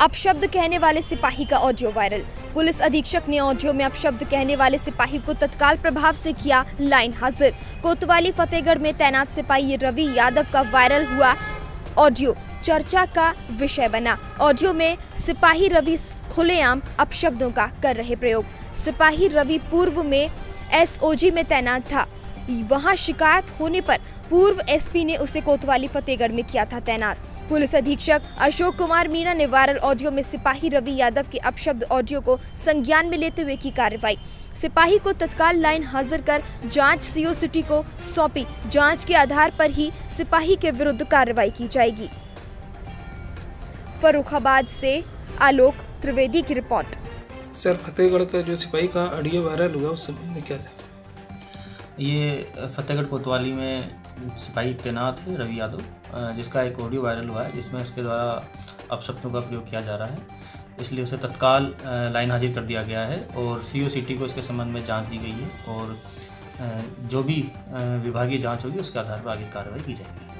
अपशब्द कहने वाले सिपाही का ऑडियो वायरल। पुलिस अधीक्षक ने ऑडियो में अपशब्द कहने वाले सिपाही को तत्काल प्रभाव से किया लाइन हाजिर। कोतवाली, फतेहगढ़ में तैनात सिपाही रवि यादव का वायरल हुआ ऑडियो। चर्चा का विषय बना। ऑडियो में सिपाही रवि खुलेआम अपशब्दों का कर रहे प्रयोग। सिपाही रवि पूर्व में एसओजी में तैनात था। वहाँ शिकायत होने पर पूर्व एसपी ने उसे कोतवाली फतेहगढ़ में किया था तैनात। पुलिस अधीक्षक अशोक कुमार मीणा ने वायरल ऑडियो में सिपाही रवि यादव के अपशब्द ऑडियो को संज्ञान में लेते हुए की कार्रवाई। सिपाही को तत्काल लाइन हाजिर कर जाँच सीओ सिटी को सौंपी। जाँच के आधार पर ही सिपाही के विरुद्ध कार्रवाई की जाएगी। फरुखाबाद से आलोक त्रिवेदी की रिपोर्ट। सर, फतेहगढ़ का जो सिपाही का ऑडियो वायरल हुआ, उस समय में क्या था? ये फतेहगढ़ कोतवाली में सिपाही तैनात है रवि यादव जिसका एक ऑडियो वायरल हुआ है, जिसमें उसके द्वारा अपशब्दों का प्रयोग किया जा रहा है। इसलिए उसे तत्काल लाइन हाजिर कर दिया गया है और सी ओ सी टी को इसके संबंध में जाँच दी गई है और जो भी विभागीय जाँच होगी उसके आधार पर आगे कार्रवाई की जाएगी।